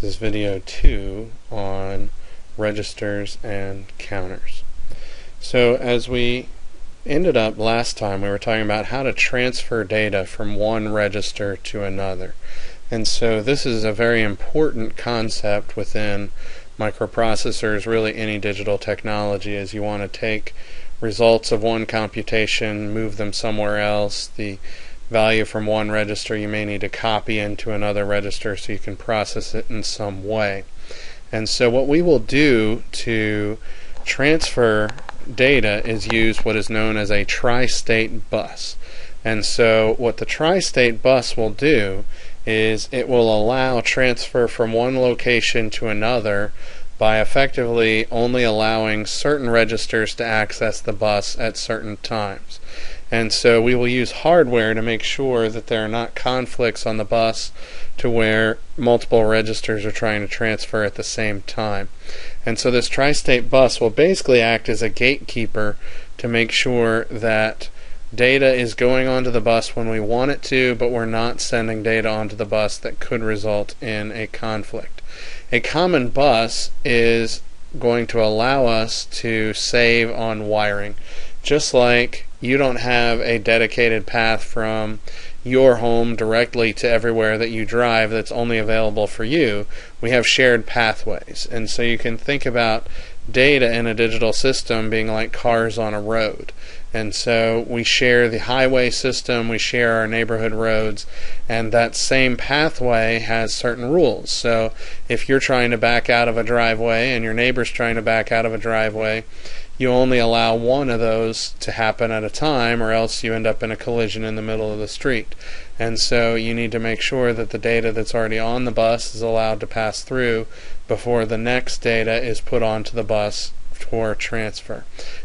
This is video 2 on registers and counters. So as we ended up last time, we were talking about how to transfer data from one register to another. And so this is a very important concept within microprocessors, really any digital technology, as you want to take results of one computation, move them somewhere else. The value from one register you may need to copy into another register so you can process it in some way. And so what we will do to transfer data is use what is known as a tri-state bus. And so what the tri-state bus will do is it will allow transfer from one location to another by effectively only allowing certain registers to access the bus at certain times. And so we will use hardware to make sure that there are not conflicts on the bus to where multiple registers are trying to transfer at the same time. And so this tri-state bus will basically act as a gatekeeper to make sure that data is going onto the bus when we want it to, but we're not sending data onto the bus that could result in a conflict. A common bus is going to allow us to save on wiring. Just like you don't have a dedicated path from your home directly to everywhere that you drive that's only available for you, we have shared pathways. And so you can think about data in a digital system being like cars on a road. And so we share the highway system, we share our neighborhood roads, and that same pathway has certain rules. So if you're trying to back out of a driveway and your neighbor's trying to back out of a driveway, you only allow one of those to happen at a time, or else you end up in a collision in the middle of the street. And so you need to make sure that the data that's already on the bus is allowed to pass through before the next data is put onto the bus for transfer.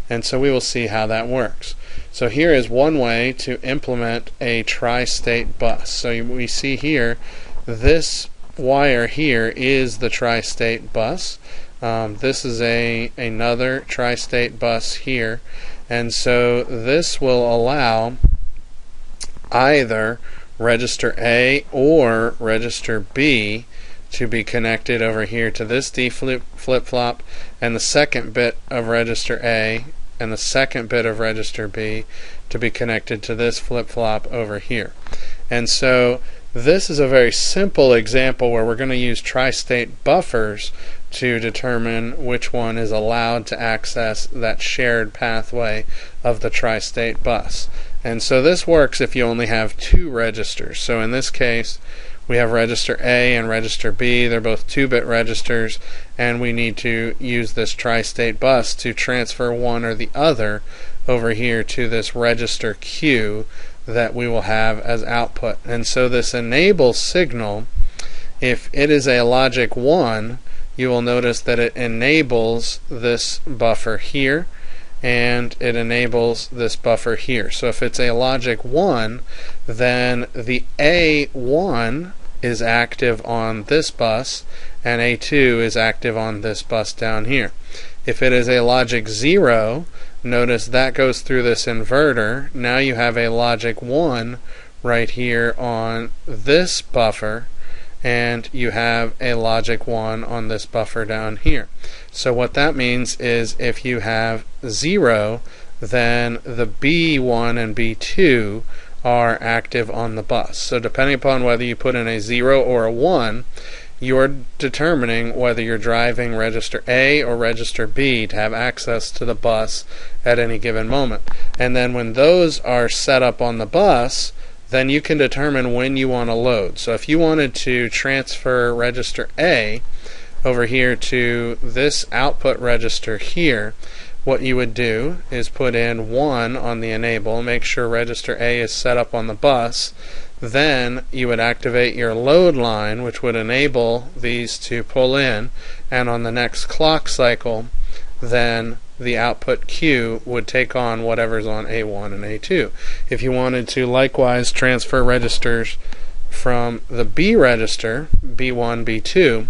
And so we will see how that works. So here is one way to implement a tri-state bus. So we see here this wire here is the tri-state bus. Um, this is a another tri-state bus here, and so this will allow either register A or register B to be connected over here to this D flip flip-flop and the second bit of register A and the second bit of register B to be connected to this flip-flop over here. And so this is a very simple example where we're going to use tri-state buffers to determine which one is allowed to access that shared pathway of the tri-state bus. And so this works if you only have two registers. So in this case, we have register A and register B. They're both 2-bit registers, and we need to use this tri-state bus to transfer one or the other over here to this register Q that we will have as output. And so this enable signal, if it is a logic 1, you will notice that it enables this buffer here and it enables this buffer here. So if it's a logic 1, then the A1 is active on this bus and A2 is active on this bus down here. If it is a logic 0, notice that goes through this inverter. Now you have a logic 1 right here on this buffer and you have a logic 1 on this buffer down here. So what that means is if you have 0 then the B1 and B2 are active on the bus. So depending upon whether you put in a 0 or a 1 you're determining whether you're driving register A or register B to have access to the bus at any given moment. And then when those are set up on the bus, then you can determine when you want to load. So if you wanted to transfer register A over here to this output register here, what you would do is put in 1 on the enable, make sure register A is set up on the bus, then you would activate your load line, which would enable these to pull in, and on the next clock cycle, then the output Q would take on whatever's on A1 and A2. If you wanted to likewise transfer registers from the B register, B1, B2,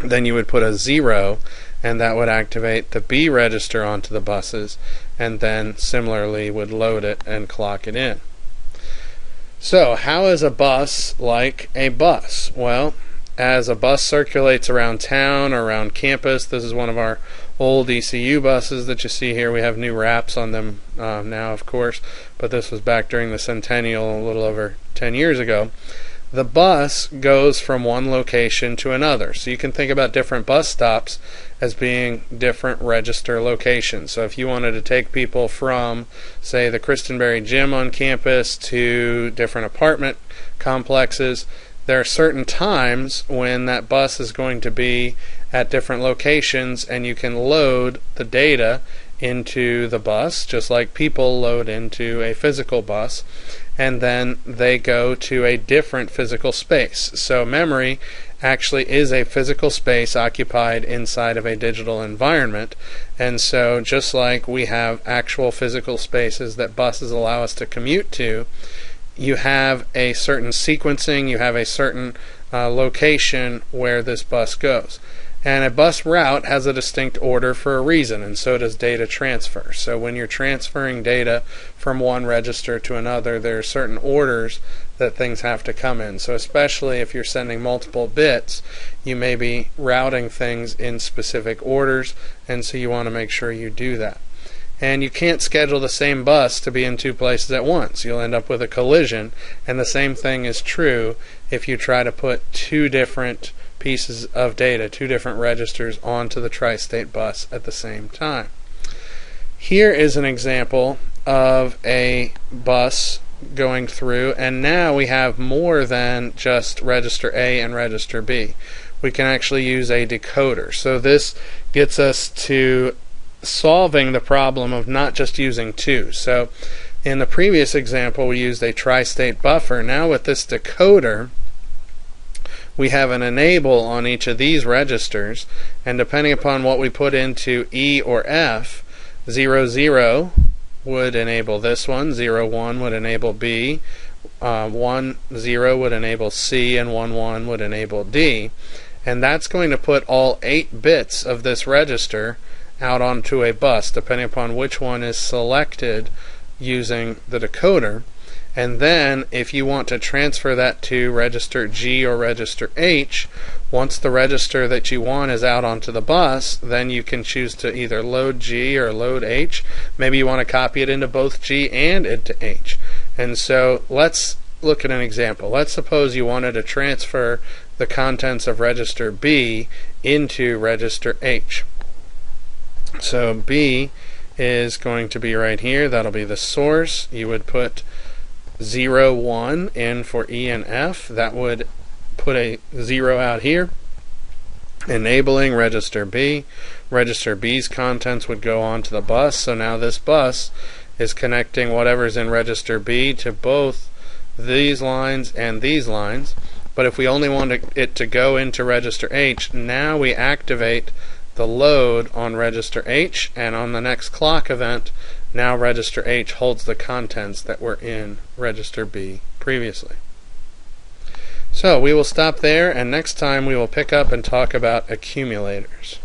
then you would put a 0 and that would activate the B register onto the buses and then similarly would load it and clock it in. So, how is a bus like a bus? Well, as a bus circulates around town or around campus, this is one of our old ECU buses that you see here. We have new wraps on them uh, now, of course, but this was back during the centennial a little over 10 years ago the bus goes from one location to another. So you can think about different bus stops as being different register locations. So if you wanted to take people from, say, the Christenbury Gym on campus to different apartment complexes, there are certain times when that bus is going to be at different locations and you can load the data into the bus just like people load into a physical bus and then they go to a different physical space. So memory actually is a physical space occupied inside of a digital environment. And so just like we have actual physical spaces that buses allow us to commute to, you have a certain sequencing, you have a certain uh, location where this bus goes. And a bus route has a distinct order for a reason, and so does data transfer. So when you're transferring data from one register to another, there are certain orders that things have to come in. So especially if you're sending multiple bits, you may be routing things in specific orders, and so you want to make sure you do that. And you can't schedule the same bus to be in two places at once. You'll end up with a collision, and the same thing is true if you try to put two different pieces of data, two different registers, onto the tri state bus at the same time. Here is an example of a bus going through, and now we have more than just register A and register B. We can actually use a decoder. So this gets us to solving the problem of not just using two. So in the previous example, we used a tri state buffer. Now with this decoder, we have an enable on each of these registers, and depending upon what we put into E or F, 0, 0 would enable this one, 0, 1 would enable B, uh, 1, 0 would enable C, and 1, 1 would enable D. And that's going to put all 8 bits of this register out onto a bus, depending upon which one is selected using the decoder. And then if you want to transfer that to register G or register H, once the register that you want is out onto the bus, then you can choose to either load G or load H. Maybe you want to copy it into both G and into H. And so let's look at an example. Let's suppose you wanted to transfer the contents of register B into register H. So B is going to be right here. That'll be the source. You would put 0, 1 in for E and F. That would put a 0 out here. Enabling register B. Register B's contents would go on to the bus. So now this bus is connecting whatever's in register B to both these lines and these lines. But if we only want it to go into register H, now we activate the load on register H, and on the next clock event, now register H holds the contents that were in register B previously. So we will stop there, and next time we will pick up and talk about accumulators.